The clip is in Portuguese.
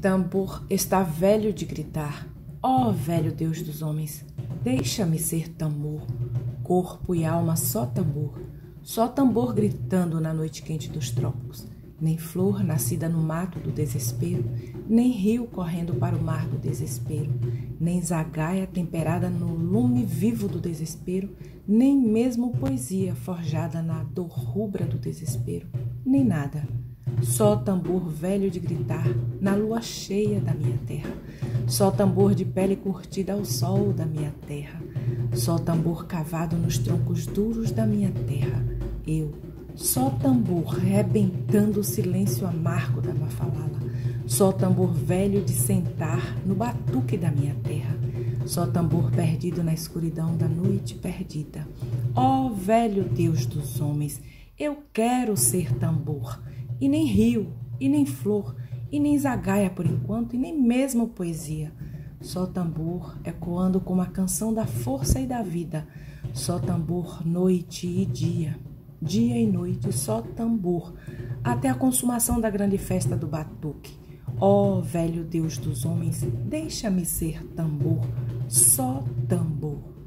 Tambor está velho de gritar. Ó oh, velho Deus dos homens, deixa-me ser tambor, corpo e alma só tambor, só tambor gritando na noite quente dos trópicos. Nem flor nascida no mato do desespero, nem rio correndo para o mar do desespero, nem zagaia temperada no lume vivo do desespero, nem mesmo poesia forjada na dor rubra do desespero, nem nada só tambor velho de gritar na lua cheia da minha terra. Só tambor de pele curtida ao sol da minha terra. Só tambor cavado nos troncos duros da minha terra. Eu, só tambor rebentando o silêncio amargo da mafalala. Só tambor velho de sentar no batuque da minha terra. Só tambor perdido na escuridão da noite perdida. Ó oh, velho Deus dos homens, eu quero ser tambor e nem rio, e nem flor, e nem zagaia por enquanto, e nem mesmo poesia. Só tambor ecoando como a canção da força e da vida. Só tambor noite e dia, dia e noite, só tambor, até a consumação da grande festa do batuque. Ó oh, velho Deus dos homens, deixa-me ser tambor, só tambor.